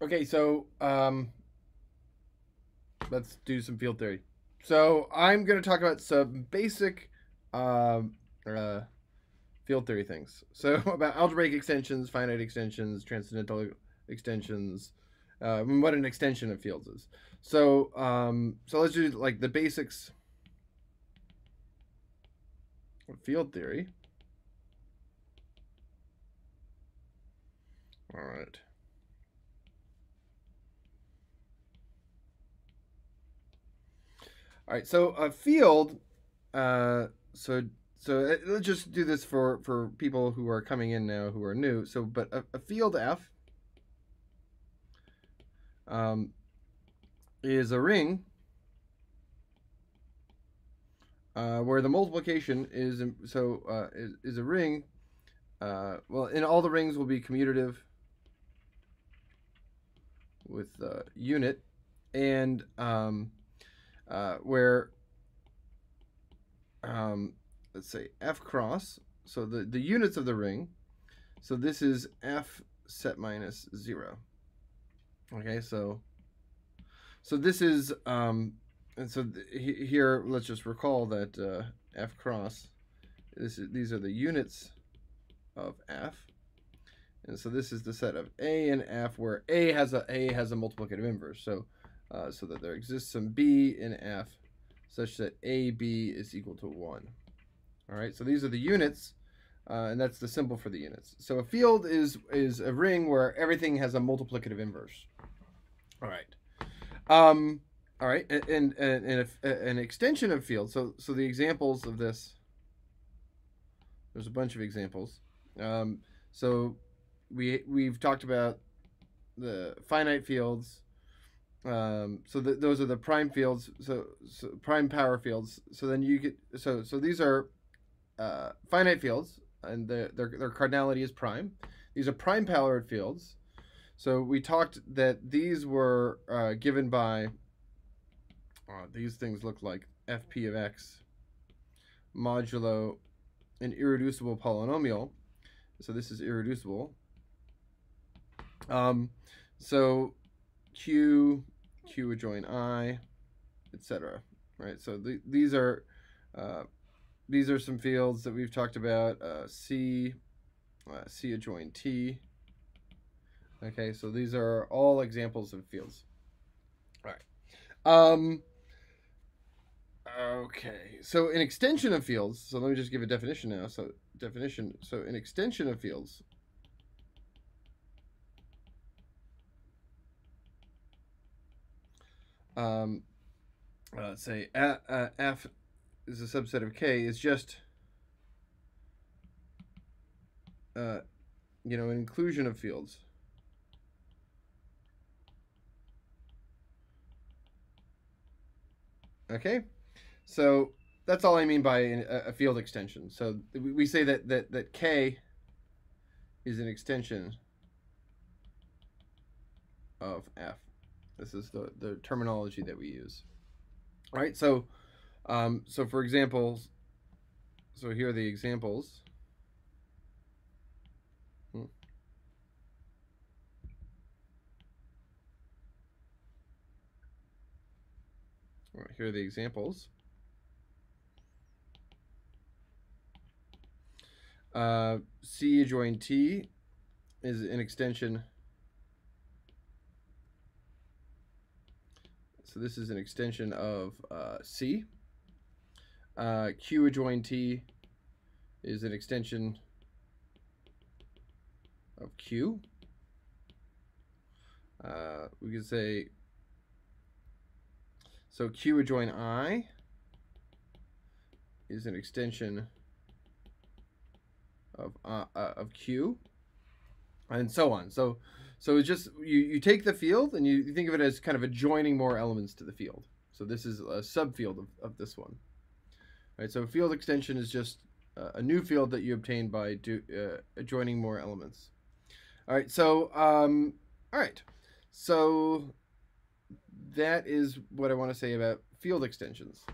Okay, so um, let's do some field theory. So I'm going to talk about some basic um, uh, field theory things. So about algebraic extensions, finite extensions, transcendental extensions, uh, what an extension of fields is. So um, so let's do like the basics of field theory. All right. All right, so a field, uh, so so uh, let's just do this for for people who are coming in now who are new. So, but a, a field F um, is a ring uh, where the multiplication is so uh, is, is a ring. Uh, well, in all the rings will be commutative with uh, unit and um, uh, where um, let's say f cross so the the units of the ring so this is f set minus zero. Okay so so this is um and so here let's just recall that uh, f cross this is these are the units of f. And so this is the set of a and f where a has a a has a multiplicative inverse. So uh, so that there exists some b in f such that ab is equal to 1. All right, so these are the units, uh, and that's the symbol for the units. So a field is is a ring where everything has a multiplicative inverse. All right. Um, all right, and and, and an extension of field. So so the examples of this. There's a bunch of examples. Um, so we we've talked about the finite fields, um, so the, those are the prime fields. So, so, prime power fields. So then you get so so these are uh, finite fields, and the, their their cardinality is prime. These are prime powered fields. So we talked that these were uh, given by uh, these things look like fp of x modulo an irreducible polynomial. So this is irreducible. Um, so q q adjoin i, etc. Right. So the, these are uh, these are some fields that we've talked about. Uh, c uh, c adjoin t. Okay. So these are all examples of fields. All right. Um, okay. So an extension of fields. So let me just give a definition now. So definition. So an extension of fields um, uh, say a, uh, f is a subset of k is just uh, you know an inclusion of fields. Okay, so that's all I mean by a, a field extension. So we say that that that k is an extension of f. This is the, the terminology that we use. All right, so um, so for examples, so here are the examples. Hmm. Here are the examples. Uh, C join T is an extension So this is an extension of uh, C. Uh, Q adjoin T is an extension of Q. Uh, we could say, so Q adjoin I is an extension of, uh, uh of Q, and so on. So so it's just you, you take the field and you, think of it as kind of adjoining more elements to the field. So this is a subfield of, of this one. All right, so field extension is just a new field that you obtain by do, uh, adjoining more elements. All right, so um, all right, so that is what I want to say about field extensions.